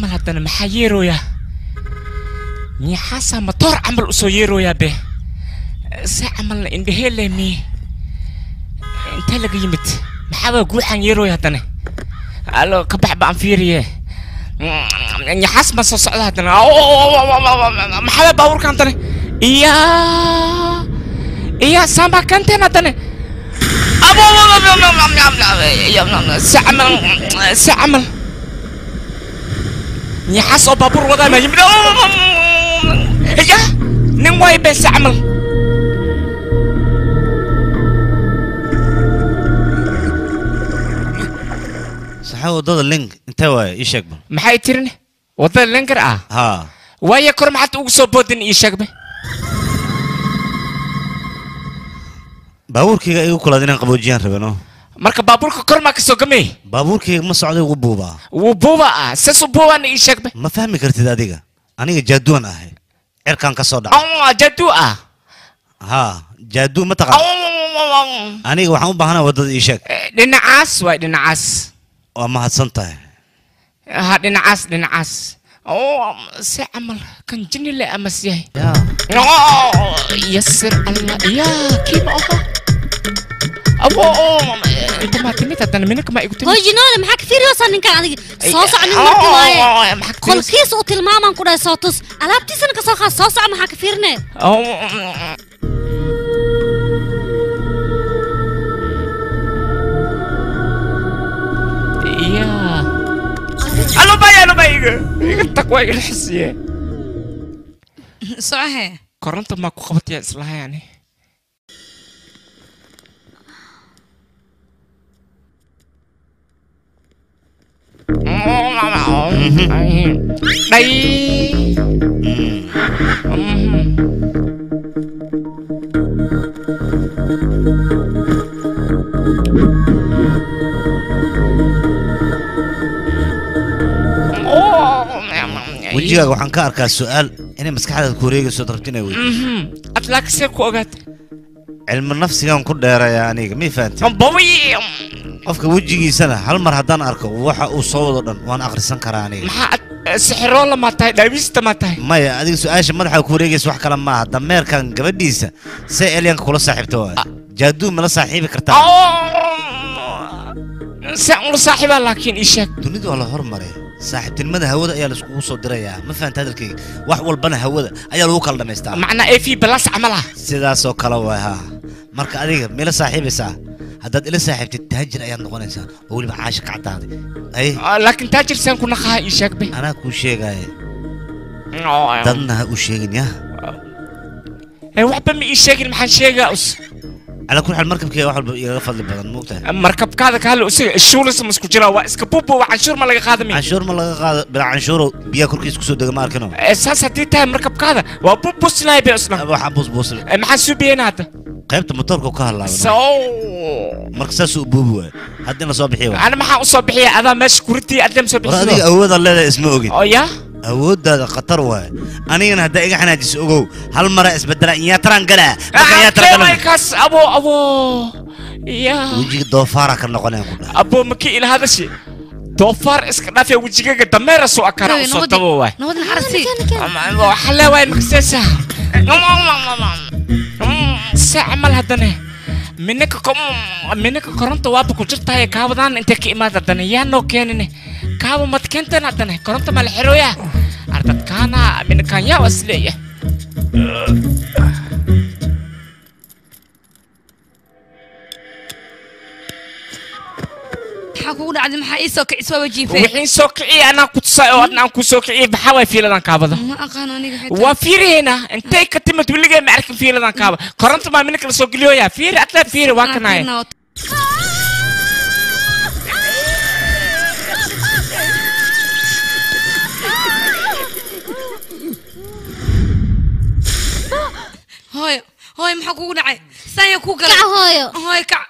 camal haddana maxaa yeerooyaa miixaasaa matoor camal usoo yeerooyaa be se camalna indhahele mi intee laga yimid maxaaba guuxaan yeerooya haddana alo ka bax baan fiiriye nyaxaas ma soo socda haddana maxaaba baabuurka haddana iya iya saambaa kanteen haddana se camal se camal ya nin waay be se camal saxa wadada link intee waaye ii sheeg bal maxay tirin wadada lengar ah haa waayo kor maxaad ugu soo boodin ii sheegbe baabuurkayga igu kulaad inaan qaboojiyaan rabano marka baabuurka kor maa kasoo gamey baabuurkayga ma socday ugu buubaa wuu buuba ah sasu buubaana ii sheegbe ma fahmi kartid adiga aniga jaaduwan ahay cirkaan ka soo dhaca Ah, jaduu ah. Haa jaaduu ma taqaan aniga waxaan u baahanaa waddada ii sheeg Eh, dhinacaas waay dhinacaas waa mahadsan tahay ha dhinacaas dhinacaas Oh, se camal kan jinile amas yahay yaa Oh, yasir allah. Ya kiima oho jinoole maxaa ka fiiriyoosaa ninkan adiga soo soco nin marki waaye qolkiisa u tilmaamaan ku dhahay soo tus alaabtiisana ka soo qaad soo soco maxaa ka fiirine ya alo bay alo bay iga iga tag waa iga xisiye socohe koronta maa ku qabataya islaha yani Day. wejigaaga waxaan ka arkaa su-aal inay maskaxdaada ku wareegayso ad rabto inay weydo ad laakiin see ku ogaata cilmi nafsigaan ku dheeraya aniga mii fahanti bawi أفك وجهي سنة هل مرة دان أركه وح وصودن وأنا آخر سن كراني ما حد سحر ولا ما تاي دايبيس تما تاي ما يا أديك سؤال شو مرحب كوريك سواح كلام ما هذا مير كان قبديس سألين كل صاحب توه جادو من الصاحب كرتان سأقول صاحبه لكن إيشك دوني دو على هر مرة صاحب تلمذا هودا يا لسكو صدر يا ما فهمت هذا الكي وح والبنا هودا أيا لو كلام يستعمل معنا إيه في بلاس عمله سداسو كلام وها مرك أديك من الصاحب سأ هذا إلى ساحب تتهجر أيام نقول إنسان. أقول بعاشق عتادي أي آه، لكن تاجر سان كنا خا إيشك بي أنا كوشي جاي آه. دنا وشي جنيا أي واحد بمي إيشك المحن شيء جاوس على كل حال المركب كي واحد يرفض البطن مو تاع المركب كذا قال الشور لسه مسكو جرا واسك بوبو وعنشور ما لقى قادم عنشور ما لقى قادم بلا عنشور بياكل كيس كسو دغ ماركنو إيه، أساس هتي تاع المركب كذا. وبوبو سنايبي أصلا أبو حبوس بوصل إيه، ما حسو بيناته. Qaybta motoorka ka hadlaaba so marka saasuu u hadda in la soo bixiya waay ana maxaan usoo bixiya adaa meesha kuritii adem soo war adiga bixiso awoodaad leedahay isma ogin yaa awooddaada khatar waaye anigana haddaa iga xanaajiso ogow hal mara isbedela iyaa taraan galaa marka iyaa tara keemay galan kaas abo abo yaa wejiga doofaara ka noqonaya ku dhahay abo makii ila hadashi doofaar iska dhaafya wejigaga dameera soo akara usoo nabadi- dabo waay nabadi naxariisi waxaa leewaay makseesa se camal haddane minaka koronta waaba ku jirtahay kaabadaan intay ka imaad haddane yaa noo keenine kaaba mad keenteen haddane koronta ma la xirooya ardadkaana minakaan yaa حكول عاد محيسوك عيسو وجيفه محيسوك عي أنا كنت أنا كنت سوك عي بحاول في لنا كابضة ما أقان أنا قحط وفير هنا أنتي كتير متبلجي معرك في لنا كابا قرنت ما منك هاي هاي محكول عي سايكوك هاي هاي كا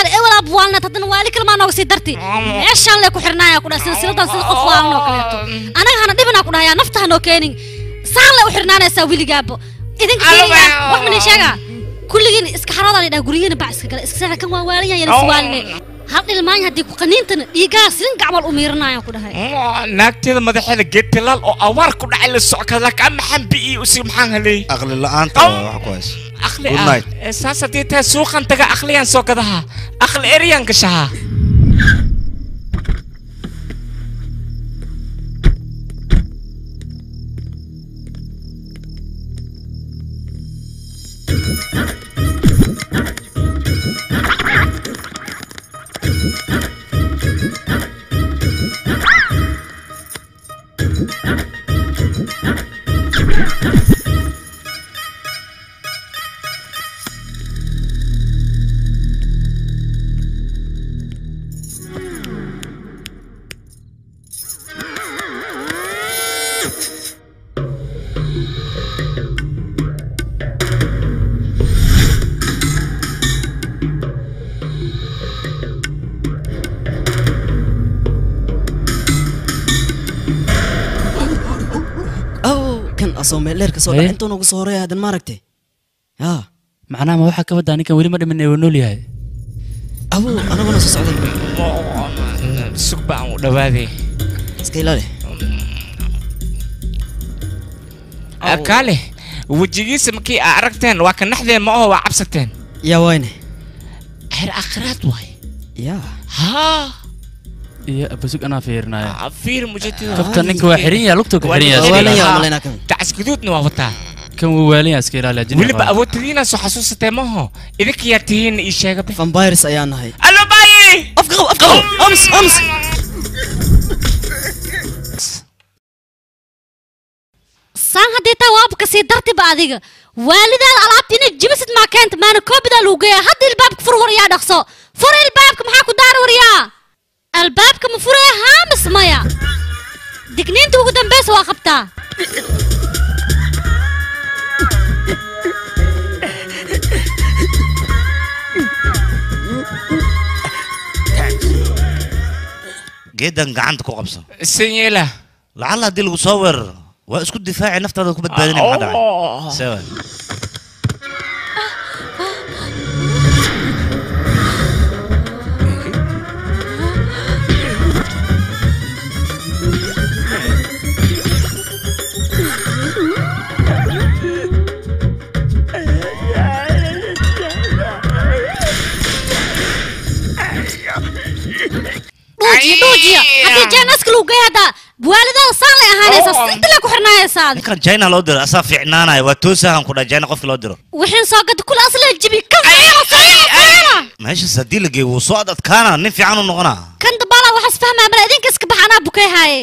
kaale ewel aab waalneed haddana waali kalmaa nooga sii darti. Meeshaan lee ku xirnaaya ku dhahay silsiladan sida qof waalan oo kaleeto anaga hana dhibinaa ku dhahayaa nafta hanoo keenin. Saan lee u xirnaanaysaa weligaabo idinka fiiriya wax mani sheega kulligiin iska xaroodaan idhaha guryihiina baa iska gala iska seexa kan waa waalan yahay yana waaline hal haddii ku qaniintana dhiigaa silin gacmal u miiranayaan ku dhahay naagteeda madaxeeda geed tilaal oo awaar ku dhacay la socka laakiin maxaan bi'i usi maxaan helay aqli la'aanta waa wax ku hayso aqli Good ah night. Eh, saas haddii tahay suuqan taga aqliyaan soo gadaha aqli eriyaan gashaha Oh, intuunagu soo horay aadan ma aragtay ya. Macnaha ma waxaa ka badda ninkan weli ma dhimin ee waa nool yahay? Awo anaguna soo socday. Sug baan u dhawaaday iska ilaali. أكالي وجيس مكي أركتين وكان نحذي ما هو عبستين يا ويني هر أخرات واي يا ها يا بسوك أنا فيرنا يا فير مجتين كابتنك وحرين يا لقتك وحرين يا سيدي وحرين يا تعس كدوت نوافتا كم ووالي يا على جنة ولي بقى وطلينا سو حسوس تيموه إذك يا تين إيشيغا بي فان بايرس أيان هاي ألو باي أفقو أفقو أمس أمس, أمس. Saan haddii taa waaba ka sii dartiba adiga. Waalidaada alaabta inay jibisid maa keenta maana koobidaa lagu geeya hadda ilbaabka fur waryaa dhaqso. Fur ilbaabka maxaa ku daar waryaa albaabka ma furaya haamis maya. Digniinta ugu dambeysa waa qabtaa geedan gacanta ku qabso. Sanyeela lacalla haddii lagu soo weeraro waa isku difaaci naftaada ku badbaadinay maxaa dhacay sewa dhuujiya dhuujiya haddii jeenaska lagu waalidaada saan lay ahaanaysaa sinta ku xirnaayaysaa ninkan china loo diro asaa fiicnaanaya waa toosahan ku dhaa china qofki loo diro wixiin soo gada kula asla jibi kan meeshaas haddii la geeyo wuu soo ad adkaana nin fiican u noqonaa kan dabala waxaas fahmaya mala idinka iska bax anaa bukay haaye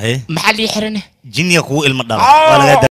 haye maxaa lii xirane jinniga kugu ilmo dhala